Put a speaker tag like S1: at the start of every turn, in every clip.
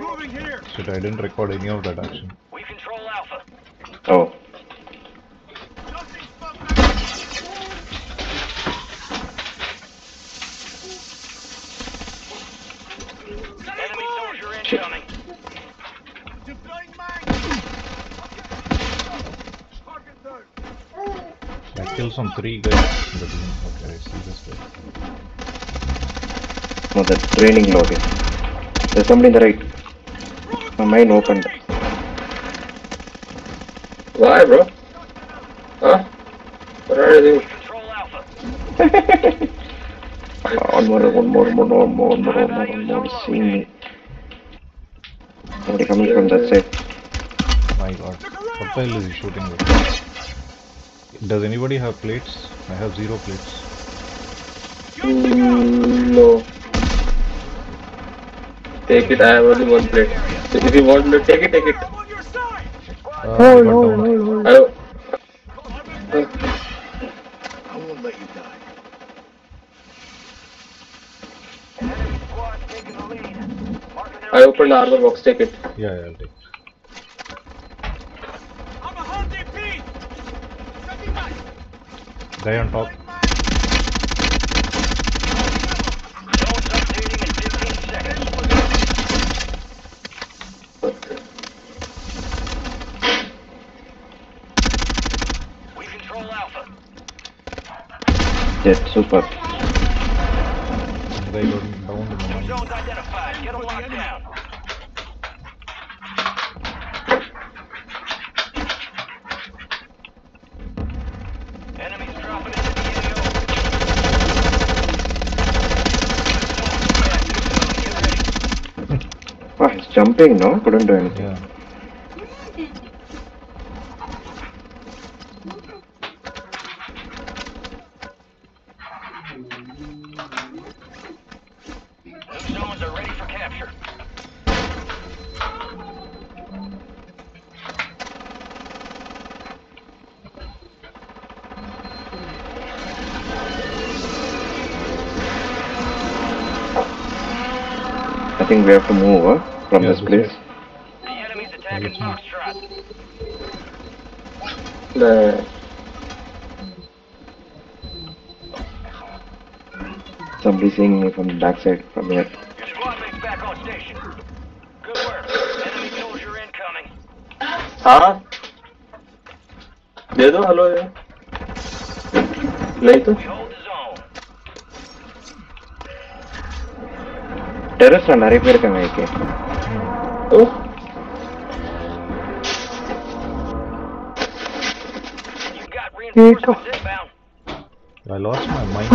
S1: Moving here.
S2: Shit, I didn't record any of that action.
S3: We control Alpha.
S4: Oh.
S3: Enemy soldier incoming.
S1: deploying mine.
S2: I killed some three guys in the team. Okay, I see this guy.
S4: No, that's training loading. There's somebody in the right. My mine opened.
S5: Why, bro? Huh? What are you doing?
S3: Control Alpha.
S4: One more, one more, one more, one more, one more, one more, one more. Me. Somebody coming from that side.
S2: My god. What the hell is he shooting with? Does anybody have plates? I have zero plates.
S5: Mm. Take it, I have only one plate. So if you want to take it, take it.
S1: I'm on your side.
S2: Uh, I got down.
S5: I,
S1: I won't let you die.
S3: Enemy squad taking the lead. Marking their
S5: I opened the armor box, take it.
S2: Yeah, yeah, I'll take.
S1: I'm a hard DP.
S2: Guy on top.
S4: Dead, super.
S2: Guy got down in the
S3: Two
S2: mine.
S3: zones identified. Get down. Enemies dropping the AO.
S4: Ah, he's jumping, no? Couldn't do anything.
S2: Yeah.
S4: think we have to move huh, from
S2: Yeah,
S4: this
S2: this
S4: place.
S2: way.
S3: The enemy's attacking
S2: Let's move.
S3: Foxtrot.
S5: The,
S4: Somebody seeing me from the backside from here.
S3: Your squad mate's back on station. Good work. Enemy soldier incoming.
S5: हाँ दे दो hello ये नहीं तो
S4: டெரஸ்ல நிறைய பேர் இருக்காங்க ஐக்கே
S5: ओ
S3: You got reinforcements inbound.
S2: I lost my mind.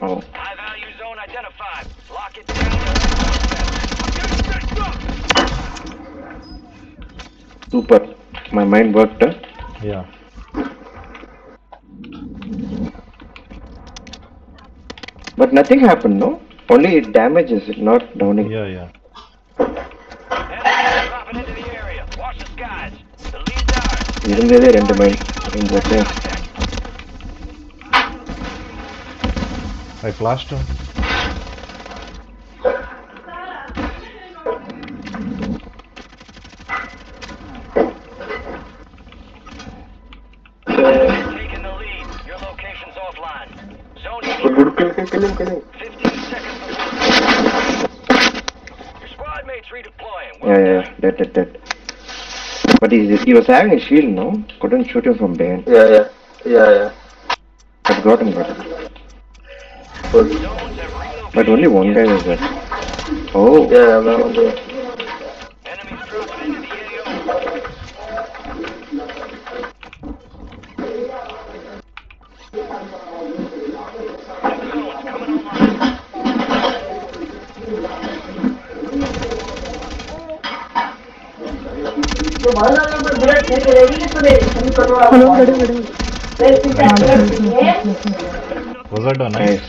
S4: Oh,
S3: High value zone identified. Lock it down.
S4: super. My mind worked. Huh?
S2: Yeah.
S4: But nothing happened, no? Only damages, not downing.
S2: Yeah, yeah.
S3: Enemies dropping into the area. Watch the skies. The lead's ours.
S4: இருந்ததே ரெண்டு mind போட்டு
S3: Contact.
S2: I flashed him.
S5: killing, killing.
S3: 15 seconds. Squad mates redeploying.
S4: Yeah, yeah, yeah, dead, dead, dead. But he, he was having a shield, no? Couldn't shoot him from behind.
S5: Yeah, yeah, yeah, yeah.
S4: But got him, got him.
S3: But,
S4: but only one guy was there. Oh.
S3: Yeah, yeah, yeah.
S2: Was that a knife?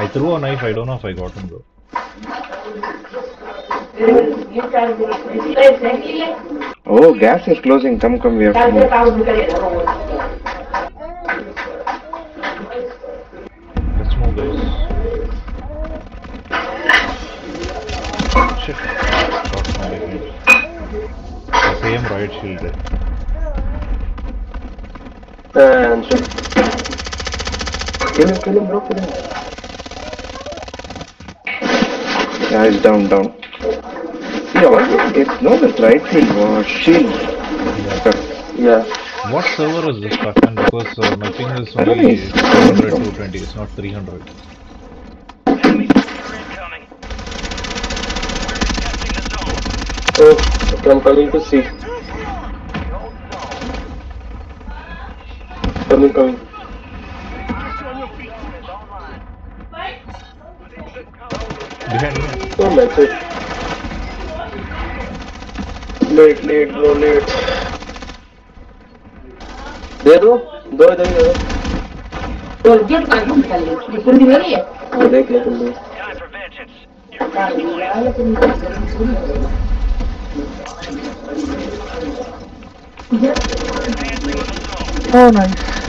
S2: I threw a knife. I don't know if I got him though.
S4: Oh, gas is closing. Come, come, we have to move.
S2: Let's move, guys. Shit. Same riot shield.
S5: And shit. Kill him, kill him, bro, kill him.
S4: Yeah, he's down, down. Yeah, it's not the right field, uh, shield.
S5: Yeah.
S2: What server is this Batman? Because uh, my ping is only
S4: know.
S2: 200 220, it's not 300.
S5: Oh, okay, I'm coming to see. Coming, coming.
S1: Feet.
S2: Behind.
S5: Oh, that's it. Late, late, bro, late. दे दो दो इधर दे दो
S6: और gate का घूम कर ले लिखूं दी मेरी है
S5: हाँ, देख ले तुम भी
S7: Oh, nice.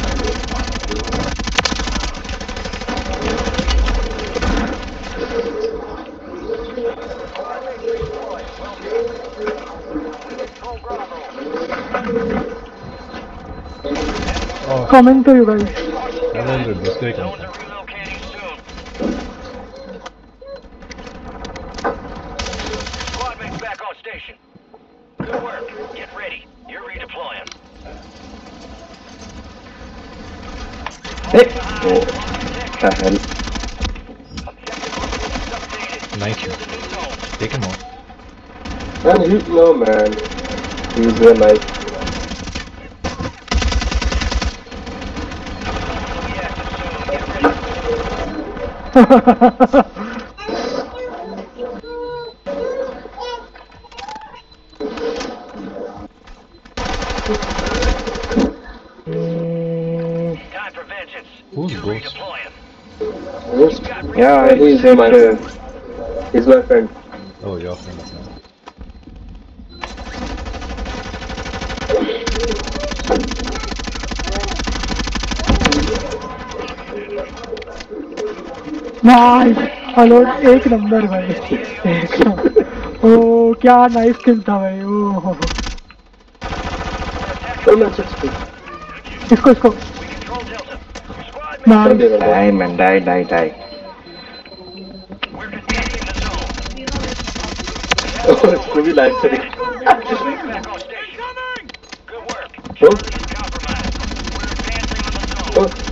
S7: Coming to you guys.
S2: I landed. This guy
S3: Zones
S2: comes.
S3: are relocating soon. Squad mates back on station. Good work. Get ready. You're redeploying.
S4: Hey! Oh, the hell.
S3: Objective coordinates.
S2: Nice.
S3: Secure the new zone.
S2: Take him out.
S5: Man, he, no man. He's very nice.
S3: Be active soon. Get ready. Time for vengeance.
S2: Who's
S3: You're
S2: Ghost?
S3: redeploying.
S5: Yes.
S4: Yeah, I
S5: He's
S4: said,
S5: my,
S4: uh,
S5: he's my friend.
S2: Oh, your friend. okay.
S7: Nice hello एक number भाई एक number. ओ क्या nice किल था भाई ओ
S5: Oh, man, six feet.
S7: इसको इसको
S5: Mom.
S4: Die, man. Die, die, die.
S5: Oh, it's
S1: Scooby
S3: live today.
S5: oh. Oh.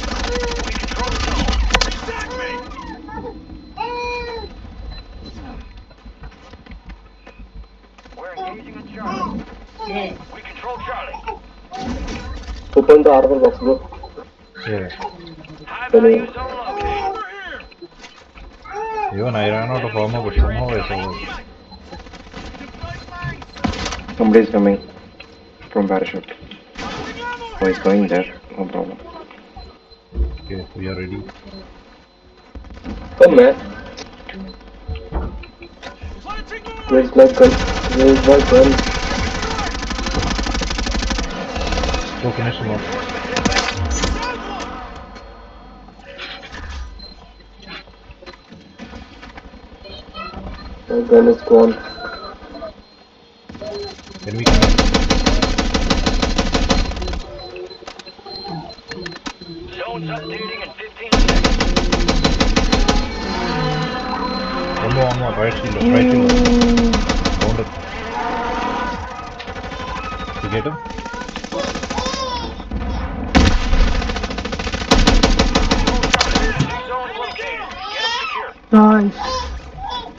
S5: Open the armor box, bro.
S2: Yeah.
S3: High value zone located.
S1: Over here!
S2: Even I ran out of armor, but somehow I survived.
S4: Somebody's coming from parachute.
S1: Throwing ammo
S4: Oh, he's going there. No problem.
S2: Okay, we are ready.
S5: Come, man. Where's my gun? Where's my gun?
S2: Go finish him off.
S5: My gun is gone.
S2: Coming.
S3: Zone's updating in 15 seconds.
S2: One more, one more. Right shield, right shield. Found it. You get him?
S3: Zone located.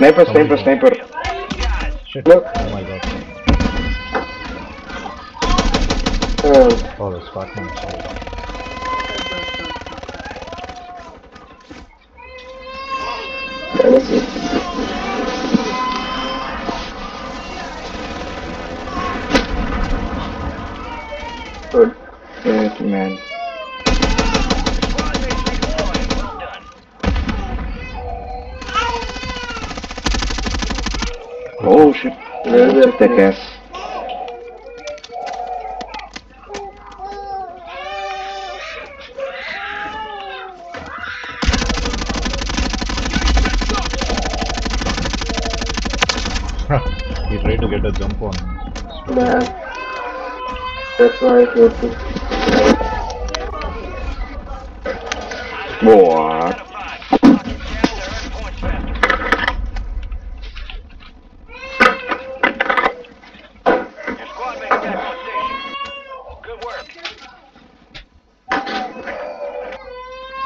S4: Sniper, sniper, sniper.
S2: Shit.
S5: Look.
S2: Oh my god.
S5: Um,
S2: Oh, the Sparkman.
S5: Honestly. Good.
S4: Yes, man. Shit.
S5: Where is
S4: gas.
S2: he tried to get a jump on.
S5: Man. That's why I hate this.
S4: What?
S3: Out of five. Lock it down to earn points faster. Your squad mates back on station. Good work.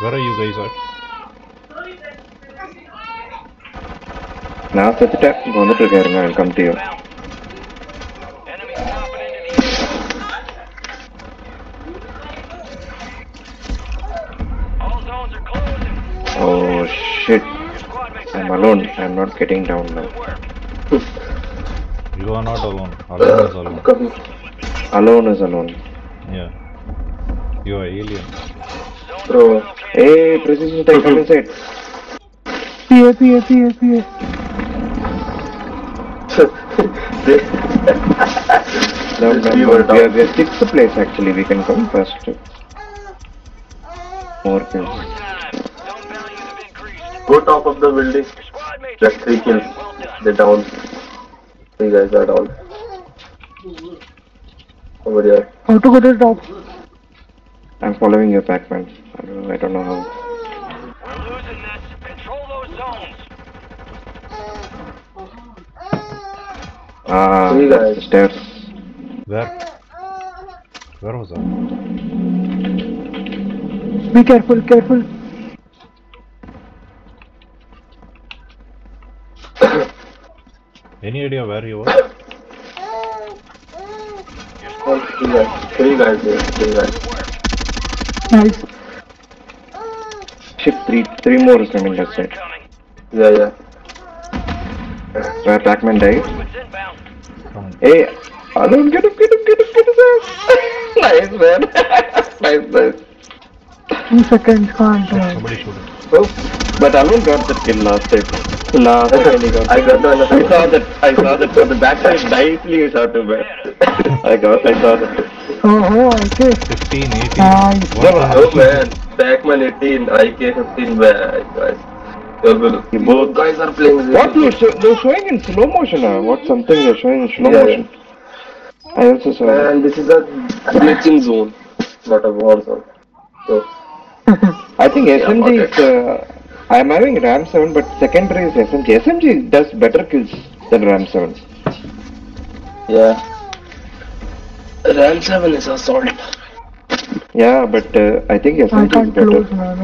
S2: Where are you guys at?
S4: நான் செத்துட்டேன் இப்போ வந்துட்டு இருக்காருங்க welcome to you
S3: Bound. Enemies dropping into the area. All zones are closing.
S4: Oh shit
S3: Your squad mates
S4: I'm
S3: back on
S4: alone.
S3: station.
S4: I'm not getting down now.
S3: Good work.
S2: You are not alone. Alone is alone.
S5: Come.
S4: Alone is alone.
S2: Yeah. You are alien.
S3: Zone
S5: Bro.
S4: Hey, precision tank, come inside.
S7: PA, PA, PA, PA.
S4: No, no,
S5: We
S4: no. We are,
S5: down.
S4: we are sixth place actually. We can come first. More kills.
S3: Overtime. Zone values have increased.
S5: Go top of the building.
S3: Your squad mates
S5: Just three kills. They're down. Three guys are down. Over here.
S7: How to go to the top?
S4: I'm following your Pac-Man. I don't, I don't know how.
S3: We're losing this. Control those zones.
S4: Ah,
S5: Three
S4: that's the stairs.
S2: Where? Where was that?
S7: Be careful, careful.
S2: Any idea where you were?
S5: All three guys. Three guys here. Three guys.
S7: Nice.
S4: Shit, three, three more is coming that side.
S5: Yeah, yeah.
S4: Where Pac-Man died.
S3: What's inbound?
S2: Come.
S4: Hey, Alone, get him, get him, get him, get his ass. nice, man. nice, nice.
S7: Two seconds, can't.
S2: Somebody shoot him.
S4: Oh, but Alone got the kill last time. Last time he got
S5: I got the
S4: I saw that, I saw that on the backside nicely you shot him, man. I got, I saw that.
S7: Oh, okay.
S2: 15, 18.
S7: Nice.
S2: What?
S5: Oh man. Pac-Man 18, IK 15 bad guys. Both guys are playing.
S4: What you show, they're showing in slow motion, uh? What something they're showing in slow
S5: Yeah,
S4: motion? I also saw that.
S5: And this is a glitching zone, not a war zone. So,
S4: I think SMG is, uh, I'm having RAM 7, but secondary is SMG. SMG does better kills than RAM 7.
S5: yeah. RAM 7 is assault.
S4: Yeah, but uh, I think
S7: I
S4: SMG is better.
S7: close, man.